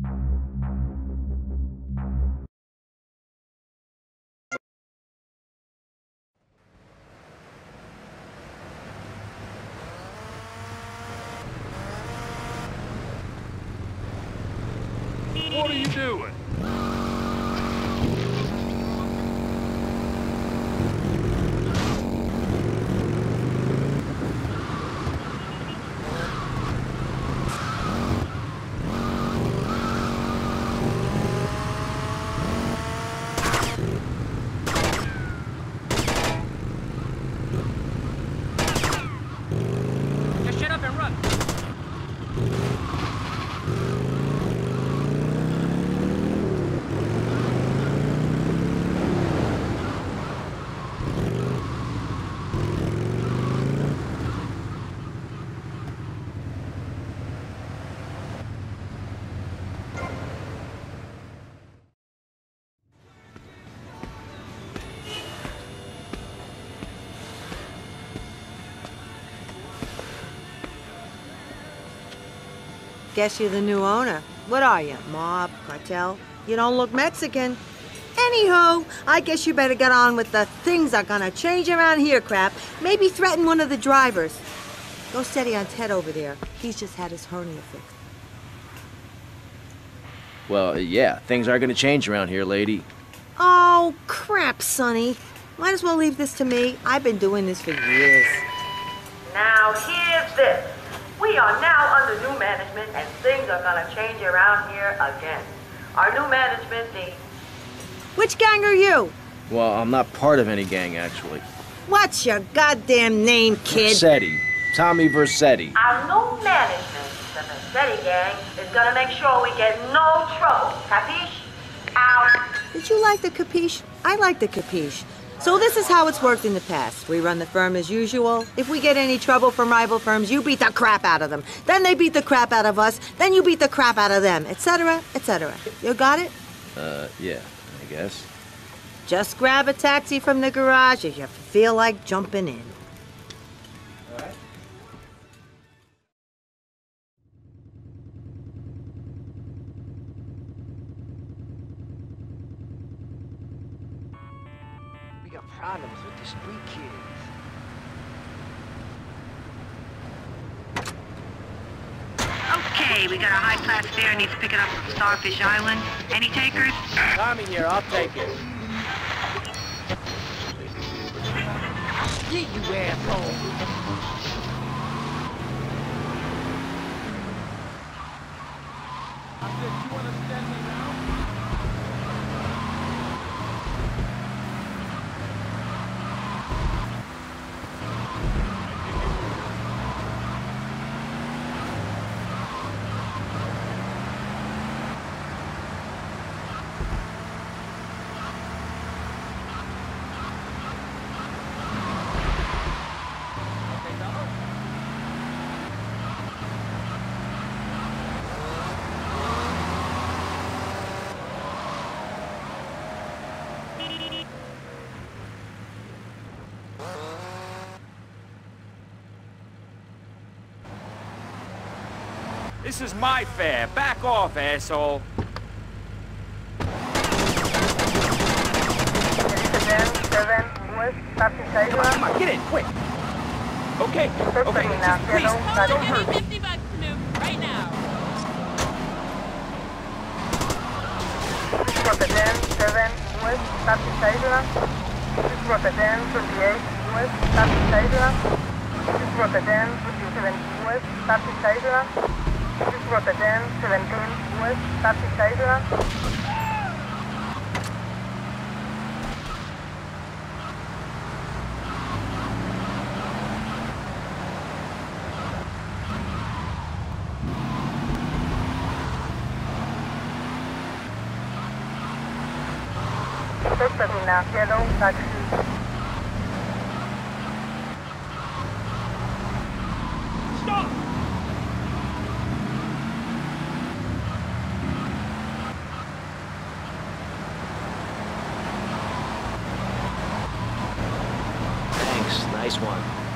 What are you doing? Just shut up and run. Guess you're the new owner. What are you, mob, cartel? You don't look Mexican. Anywho, I guess you better get on with the things that are gonna change around here crap. Maybe threaten one of the drivers. Go steady on Ted over there. He's just had his hernia fixed. Well, uh, yeah, things are gonna change around here, lady. Oh, crap, Sonny. Might as well leave this to me. I've been doing this for years. Now here's this. We are now under new management and things are gonna change around here again. Our new management, the Which gang are you? Well, I'm not part of any gang, actually. What's your goddamn name, kid? Vercetti. Tommy Vercetti. our new management, the Vercetti gang, is gonna make sure we get no trouble. Capiche? Out. Did you like the capiche? I like the capiche. So this is how it's worked in the past. We run the firm as usual. If we get any trouble from rival firms, you beat the crap out of them. Then they beat the crap out of us. Then you beat the crap out of them, etc., etc. You got it? Uh, yeah, I guess. Just grab a taxi from the garage if you feel like jumping in. Problems with the street kids. Okay, we got a high-class fare needs picking up from Starfish Island. Any takers? Tommy here, I'll take it. Get you asshole. This is my fare. Back off, asshole. Come on, get in, quick. Okay, okay, just please, don't hurt me. 50 bucks to move right now. Rotterdam 7 West, Taxi Island. Rotterdam 28 West, Taxi Island. Rotterdam 17 West, Taxi Island. Rotterdam 17 West, Taxi terminal, yellow taxi. Nice one.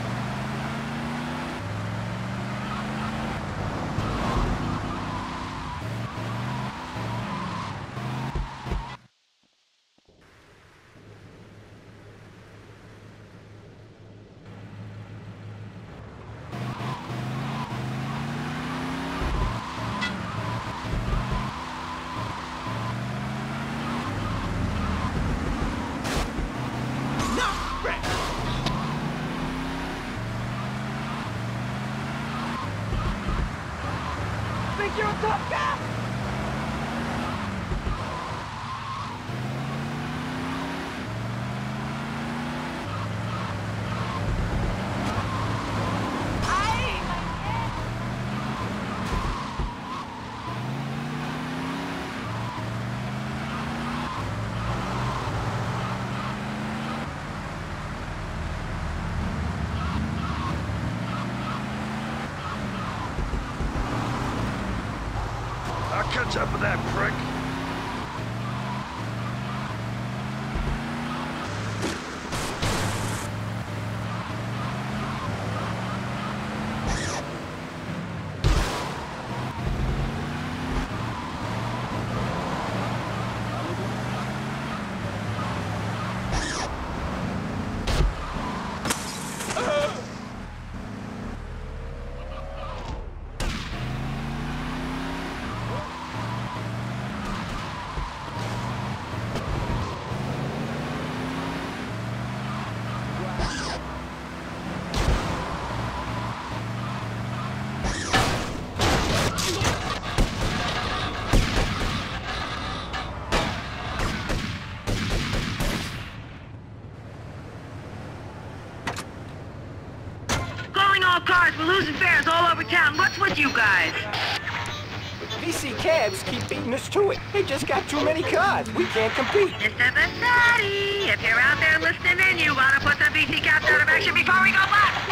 You're a guy? Up with that prick. Calling all cars. We're losing fares all over town. What's with you guys? VC cabs keep beating us to it. They just got too many cars. We can't compete. Mr. Vercetti, if you're out there listening in, you want to put the VC Cabs out of action before we go left.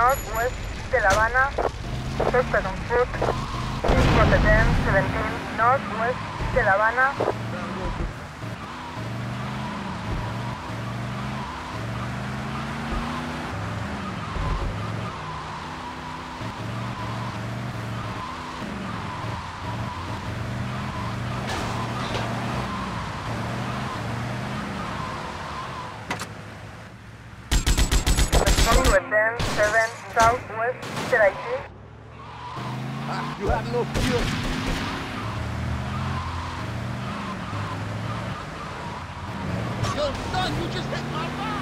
northwest de La Habana, 6,000 foot, 1717 northwest de La Habana, seven Southwest de IT. Ah, you have no fuel. Yo, son, you just hit my bar!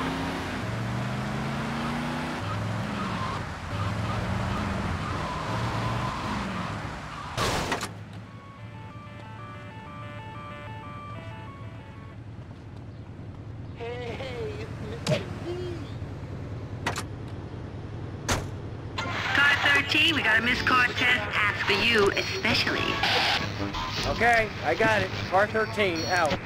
Hey, hey, it's Mr. V. Car 13, we got a missed car test. Ask for you, especially. Okay, I got it. Car 13, out.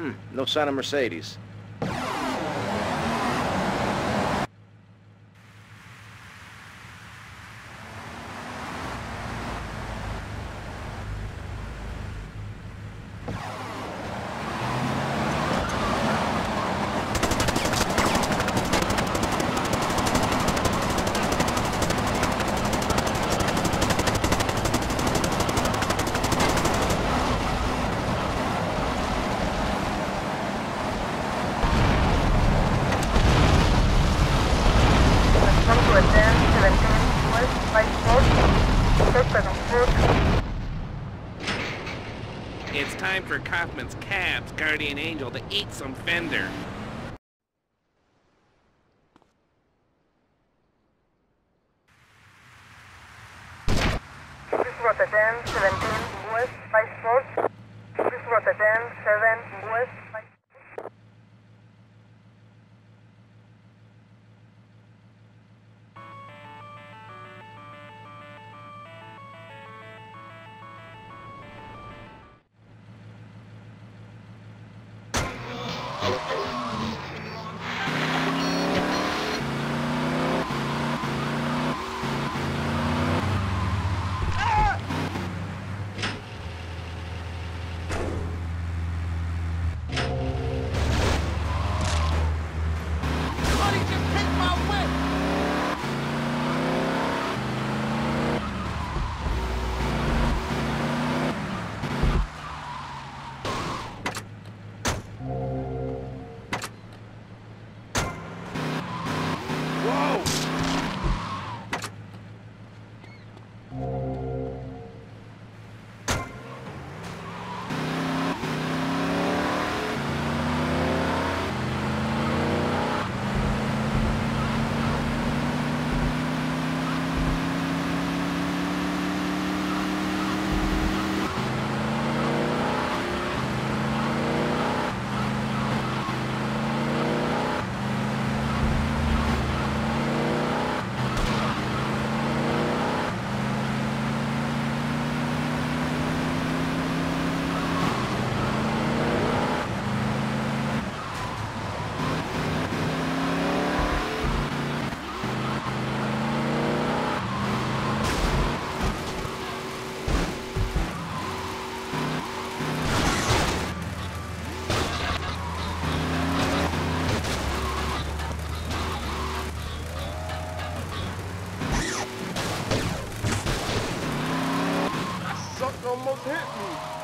Hmm, no sign of Mercedes. Concord then 17 West by Sport. Suspect on foot. It's time for Kaufman's Cab's Guardian Angel to eat some fender. This Rotterdam 17 West by Sport. This Rotterdam 7 West hit me.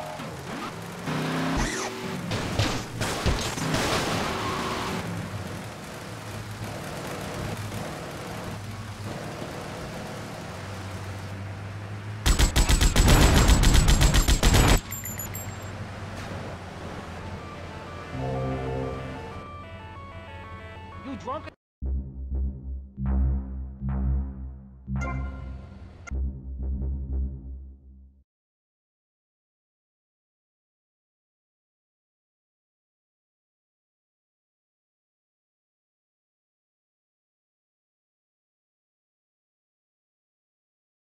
You drunk?